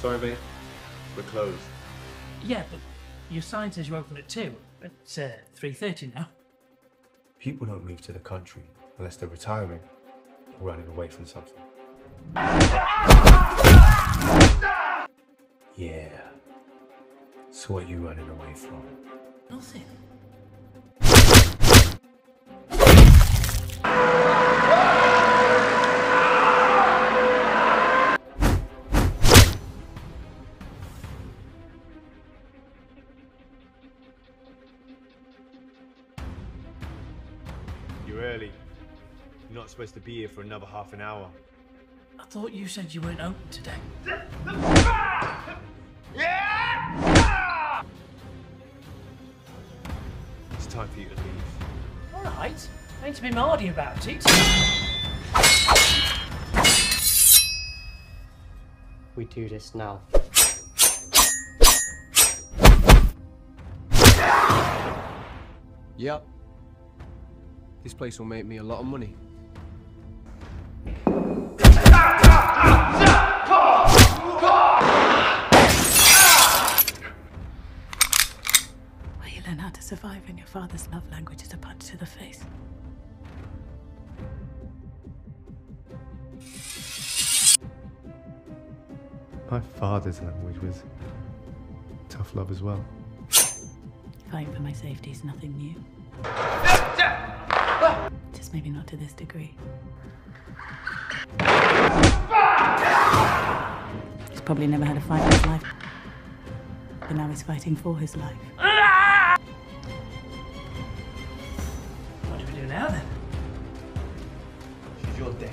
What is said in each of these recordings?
Sorry, mate. We're closed. Yeah, but your sign says you open at 2. It's uh, 3.30 now. People don't move to the country unless they're retiring or running away from something. Yeah. So what are you running away from? Nothing. You're early. You're not supposed to be here for another half an hour. I thought you said you weren't open today. It's time for you to leave. All right. I need to be mardy about it. We do this now. Yep. This place will make me a lot of money. Where you learn how to survive when your father's love language is a punch to the face. My father's language was tough love as well. Fighting for my safety is nothing new. Just maybe not to this degree. He's probably never had a fight in his life. But now he's fighting for his life. What do we do now then? She's your date.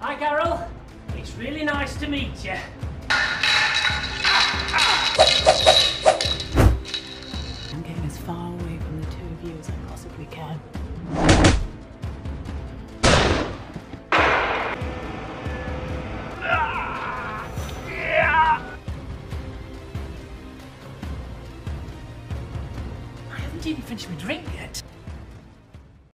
Hi, Carol. It's really nice to meet you. Haven't finish my drink yet.